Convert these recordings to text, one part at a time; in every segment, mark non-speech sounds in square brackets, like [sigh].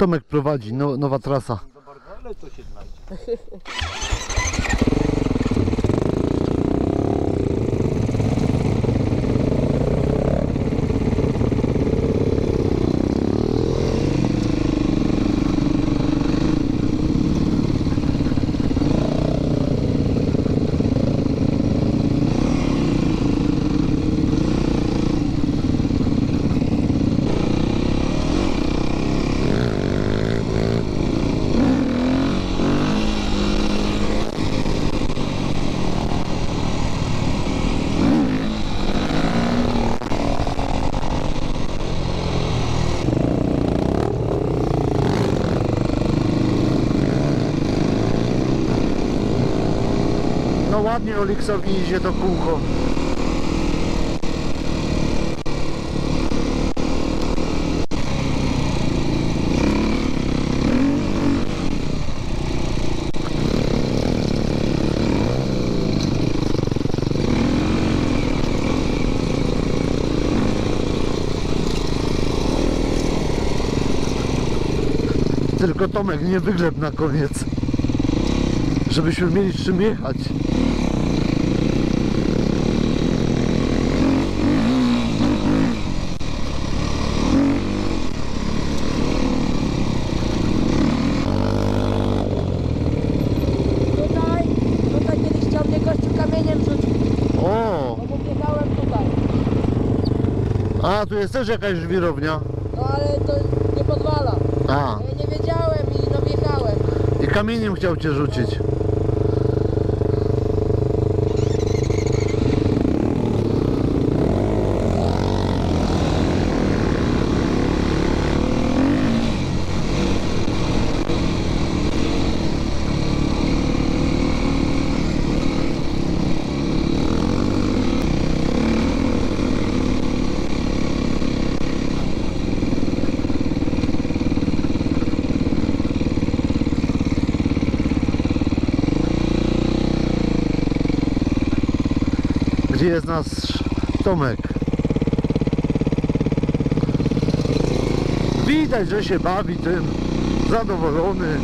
Tomek prowadzi, no, nowa trasa. Ale to się znajdzie. [laughs] No ładnie Oliksowi idzie to kółko. Tylko Tomek nie wygleb na koniec. Żebyśmy mieli czym jechać. Tutaj, tutaj kiedyś chciał mnie gościu kamieniem rzucić, O! no bo biegałem tutaj. A, tu jest też jakaś żwirownia. No ale to nie podwala. A, ja nie wiedziałem i no wjechałem. i kamieniem chciał cię rzucić. Jest nasz Tomek? Widać, że się bawi tym. Zadowolony.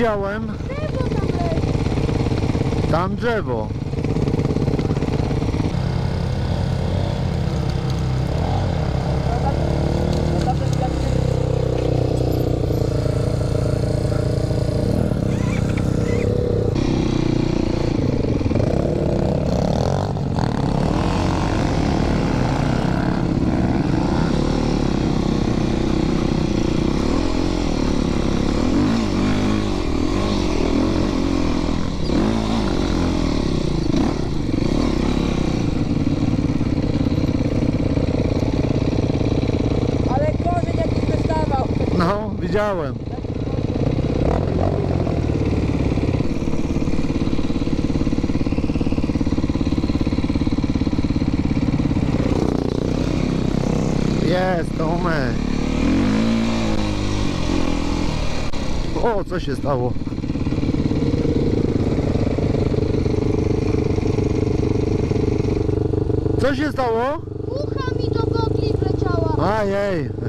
Widziałem. Tam drzewo. widziałem. Jest, to my. O, co się stało? Co się stało? Ucha mi do gogli wleciała. Ajej.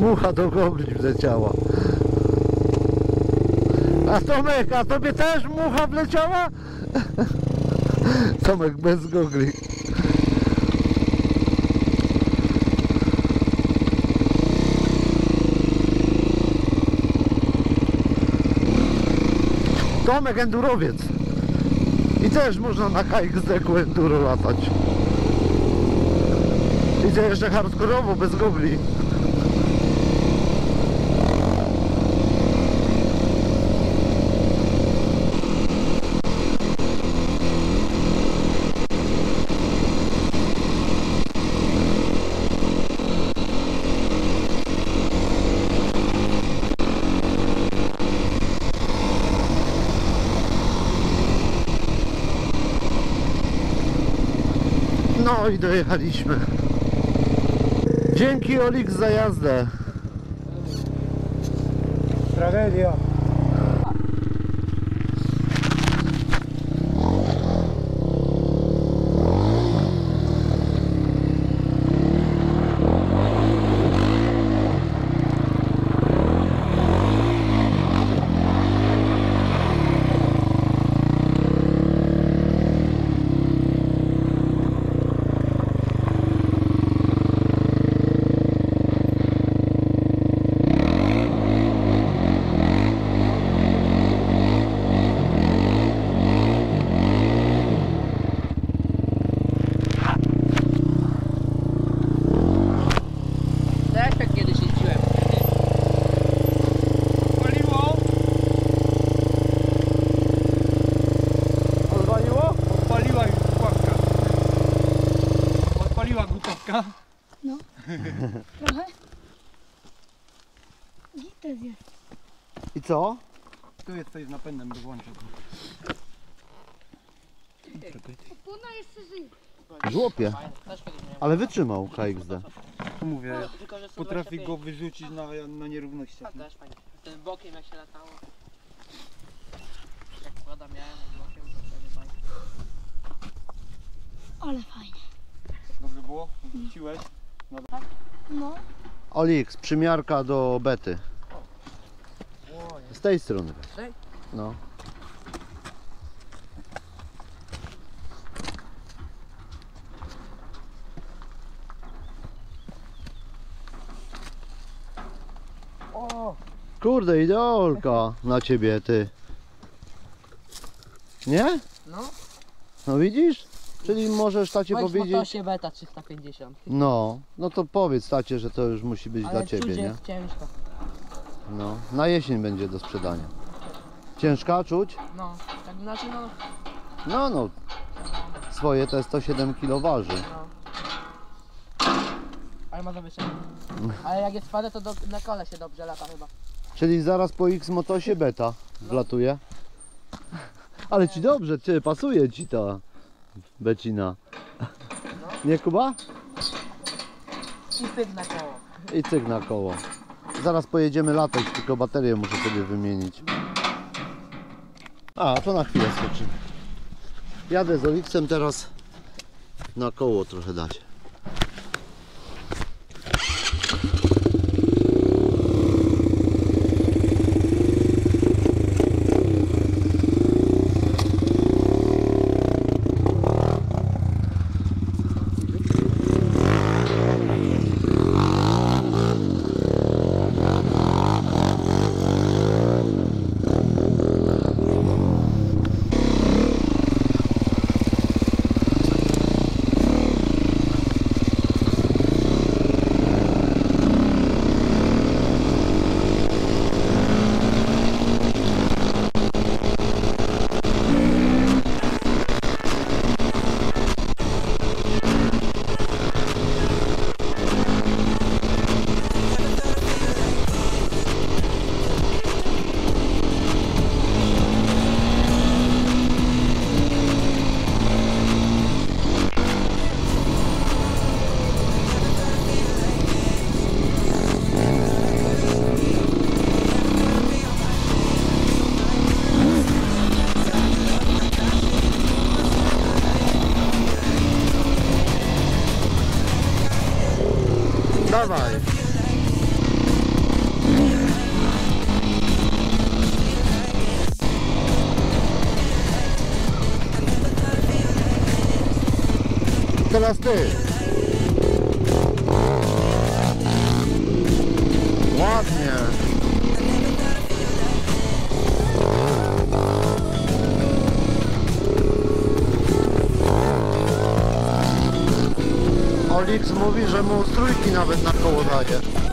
Mucha do gogli wleciała. A Tomek, a tobie też mucha wleciała? [laughs] Tomek bez gogli. Tomek endurowiec. I też można na KXD-ku enduro latać. Idzie jeszcze hardkorowo, bez gogli. No i dojechaliśmy. Dzięki Olik za jazdę. Tragedia. Też tak kiedyś jeździłem. Odpaliło? Odwaliło? Odpaliła już głupawka. Odpaliła głupawka. Trochę. Gdzie to jest? I co? Tu jest coś z napędem, by włączył. Opona jeszcze żyje. Żłopie. Ale wytrzymał KXD. Tu mówię, No, potrafi 125. go wyrzucić na, na nierównościach. Tak, też fajnie. Ten bokiem jak się latało. Jak kłada miałem bokiem, to wtedy fajnie. Ale fajnie. Dobrze było? Wróciłeś? No. Olix, przymiarka do bety. Z tej strony. Tej? No. O! Kurde, ideolka na ciebie, ty. Nie? No, No widzisz? Czyli możesz tacie bądź w powiedzieć... motosie beta 350. No, no to powiedz tacie, że to już musi być Ale dla ciebie, nie? jest ciężko. No, na jesień będzie do sprzedania. Ciężka czuć? No, tak znaczy no, No, no. Swoje te 107 kg waży. no. Ale ma zawieszenie. Ale jak jest spada to do, na kole się dobrze lata chyba. Czyli zaraz po X motosie beta wlatuje. Ale ci dobrze, ty, pasuje ci ta becina. Nie Kuba? I pyk na koło. I cyk na koło. Zaraz pojedziemy latać, tylko baterię muszę sobie wymienić. A, to na chwilę skoczy. Jadę z Oliksem teraz na koło trochę dać. Teraz ty. Ładnie. Olix mówi, że mu strójki nawet na koło daje.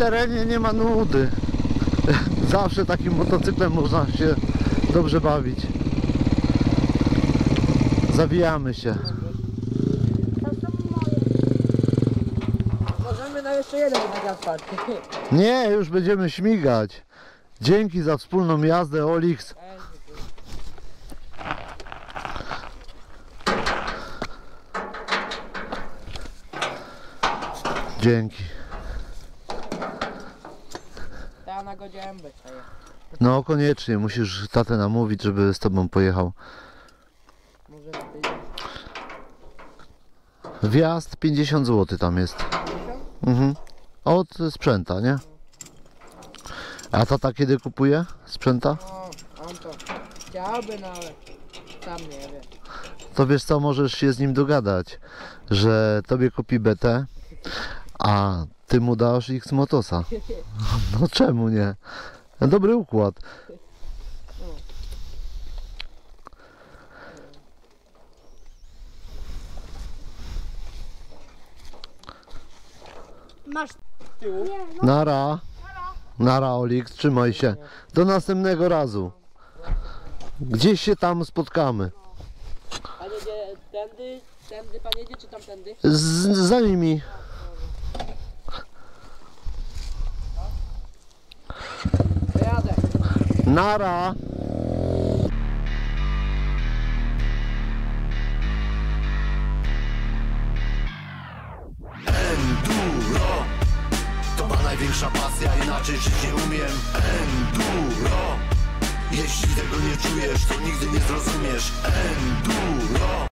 Terenie nie ma nudy. [laughs] Zawsze takim motocyklem można się dobrze bawić. Zawijamy się. Możemy na jeszcze jeden asfalt. Nie, już będziemy śmigać. Dzięki za wspólną jazdę, Olix. Dzięki. Ja na godziębę czaję. No koniecznie, musisz tatę namówić, żeby z tobą pojechał. Może tydzień. Wjazd 50 zł tam jest. Mhm. Od sprzęta, nie? A tata kiedy kupuje sprzęta? O, on to chciałby, no ale sam nie wie. To wiesz co, możesz się z nim dogadać, że tobie kupi BT, a ty mu dasz X Motosa. [laughs] No czemu nie? Dobry układ. Masz. Tyłu? No. Nara. Nara Olix, trzymaj się. Do następnego razu. Gdzieś się tam spotkamy. Pan jedzie tędy, tędy pan jedzie czy tamtędy? Z, za nimi. Jadę. Nara. Enduro. To ma największa pasja, inaczej żyć nie umiem. Enduro. Jeśli tego nie czujesz, to nigdy nie zrozumiesz. Enduro